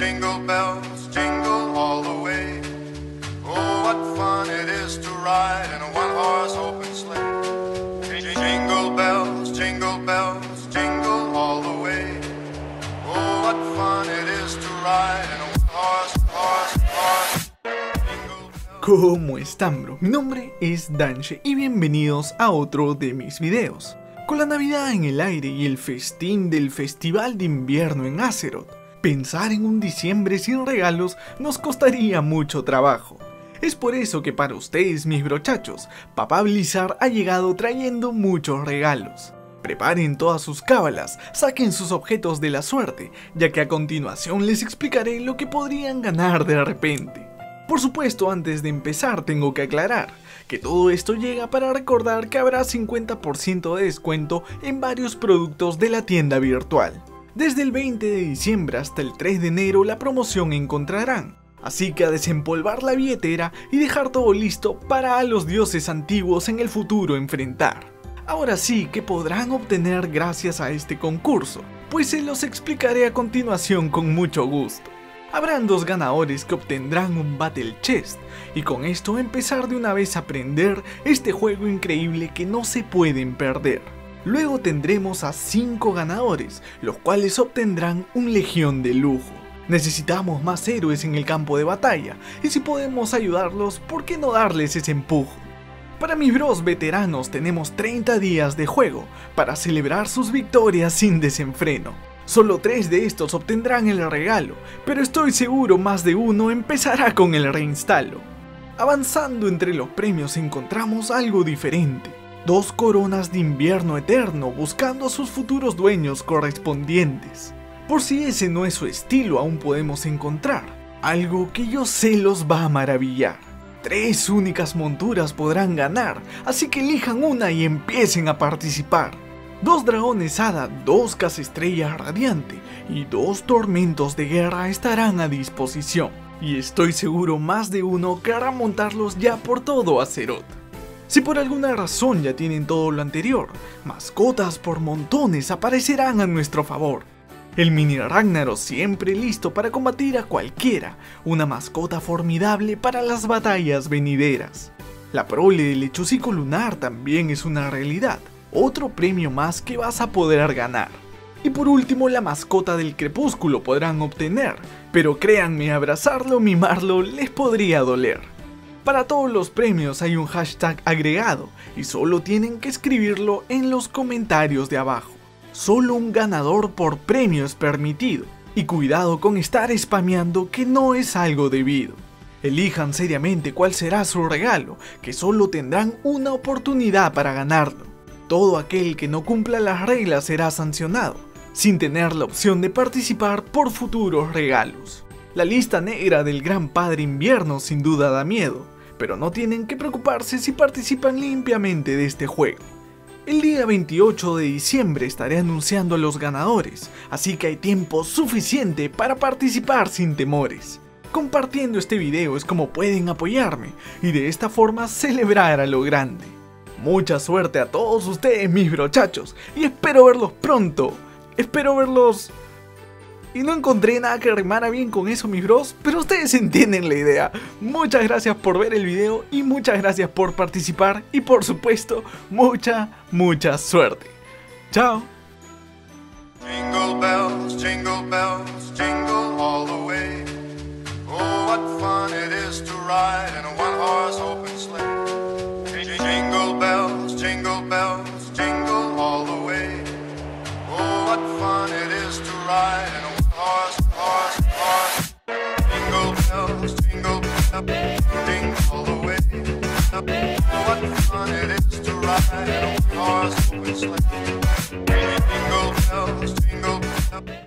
Jingle bells, jingle all the way. Oh, what fun it is to ride in a one horse open sleigh. Jingle bells, jingle bells, jingle all the way. Oh, what fun it is to ride in a one horse, horse, horse. ¿Cómo están bro? Mi nombre es Danche y bienvenidos a otro de mis videos. Con la Navidad en el aire y el festín del Festival de Invierno en Azeroth, pensar en un diciembre sin regalos nos costaría mucho trabajo. Es por eso que para ustedes mis brochachos, Papá Blizzard ha llegado trayendo muchos regalos. Preparen todas sus cábalas, saquen sus objetos de la suerte, ya que a continuación les explicaré lo que podrían ganar de repente. Por supuesto, antes de empezar tengo que aclarar que todo esto llega para recordar que habrá 50% de descuento en varios productos de la tienda virtual. Desde el 20 de diciembre hasta el 3 de enero la promoción encontrarán, así que a desempolvar la billetera y dejar todo listo para a los dioses antiguos en el futuro enfrentar. Ahora sí que podrán obtener gracias a este concurso, pues se los explicaré a continuación con mucho gusto. Habrán dos ganadores que obtendrán un Battle Chest, y con esto empezar de una vez a aprender este juego increíble que no se pueden perder. Luego tendremos a 5 ganadores, los cuales obtendrán un legión de lujo. Necesitamos más héroes en el campo de batalla, y si podemos ayudarlos, ¿por qué no darles ese empujo? Para mis bros veteranos tenemos 30 días de juego para celebrar sus victorias sin desenfreno. Solo 3 de estos obtendrán el regalo, pero estoy seguro más de uno empezará con el reinstalo. Avanzando entre los premios encontramos algo diferente dos coronas de invierno eterno buscando a sus futuros dueños correspondientes. Por si ese no es su estilo, aún podemos encontrar algo que yo sé los va a maravillar. Tres únicas monturas podrán ganar, así que elijan una y empiecen a participar. Dos dragones hada, dos estrellas radiante y dos tormentos de guerra estarán a disposición. Y estoy seguro más de uno querrá montarlos ya por todo Azeroth. Si por alguna razón ya tienen todo lo anterior, mascotas por montones aparecerán a nuestro favor. El mini Ragnaros siempre listo para combatir a cualquiera, una mascota formidable para las batallas venideras. La prole del lechucico lunar también es una realidad, otro premio más que vas a poder ganar. Y por último la mascota del crepúsculo podrán obtener, pero créanme abrazarlo mimarlo les podría doler. Para todos los premios hay un hashtag agregado y solo tienen que escribirlo en los comentarios de abajo. Solo un ganador por premio es permitido. Y cuidado con estar spameando que no es algo debido. Elijan seriamente cuál será su regalo, que solo tendrán una oportunidad para ganarlo. Todo aquel que no cumpla las reglas será sancionado, sin tener la opción de participar por futuros regalos. La lista negra del Gran Padre Invierno sin duda da miedo, pero no tienen que preocuparse si participan limpiamente de este juego. El día 28 de diciembre estaré anunciando a los ganadores, así que hay tiempo suficiente para participar sin temores. Compartiendo este video es como pueden apoyarme y de esta forma celebrar a lo grande. Mucha suerte a todos ustedes mis brochachos y espero verlos pronto. Espero verlos y no encontré nada que rimara bien con eso mis bros, pero ustedes entienden la idea. Muchas gracias por ver el video y muchas gracias por participar y por supuesto, mucha, mucha suerte. Chao. Bells, bells, jingle jingle all the way. What fun it is to ride a one horse open sleigh.